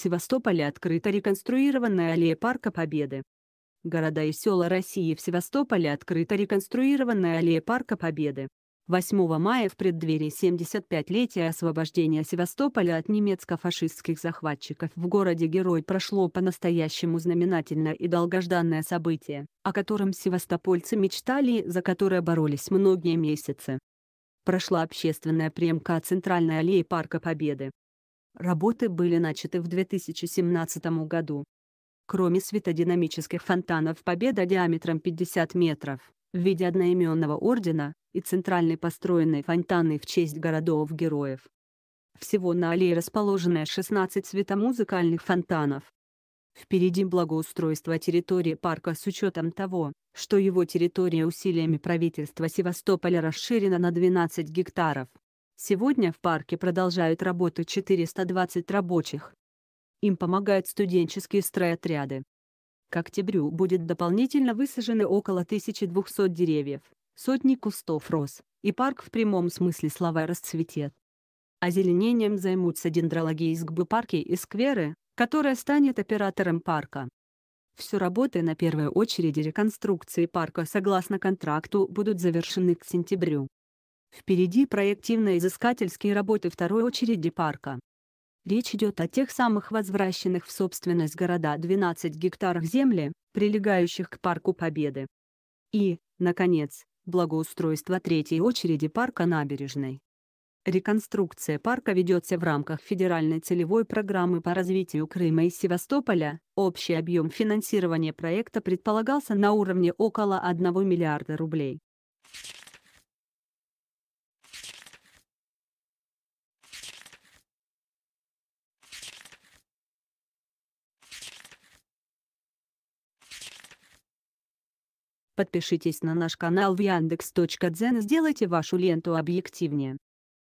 Севастополе открыта реконструированная аллея Парка Победы. Города и села России в Севастополе открыта реконструированная аллея Парка Победы. 8 мая в преддверии 75-летия освобождения Севастополя от немецко-фашистских захватчиков в городе-герой прошло по-настоящему знаменательное и долгожданное событие, о котором севастопольцы мечтали за которое боролись многие месяцы. Прошла общественная премка Центральной аллеи Парка Победы. Работы были начаты в 2017 году. Кроме светодинамических фонтанов Победа диаметром 50 метров, в виде одноименного ордена, и центральной построенной фонтаны в честь городов-героев. Всего на аллее расположено 16 светомузыкальных фонтанов. Впереди благоустройство территории парка с учетом того, что его территория усилиями правительства Севастополя расширена на 12 гектаров. Сегодня в парке продолжают работу 420 рабочих. Им помогают студенческие стройотряды. К октябрю будет дополнительно высажены около 1200 деревьев сотни кустов роз, и парк в прямом смысле слова расцветет. Озеленением займутся дендрологии парки и скверы, которая станет оператором парка. Все работы на первой очереди реконструкции парка согласно контракту будут завершены к сентябрю. Впереди проективно-изыскательские работы второй очереди парка. Речь идет о тех самых возвращенных в собственность города 12 гектарах земли, прилегающих к Парку Победы. И, наконец, благоустройство третьей очереди парка набережной. Реконструкция парка ведется в рамках федеральной целевой программы по развитию Крыма и Севастополя. Общий объем финансирования проекта предполагался на уровне около 1 миллиарда рублей. Подпишитесь на наш канал в Яндекс.Дзен и сделайте вашу ленту объективнее.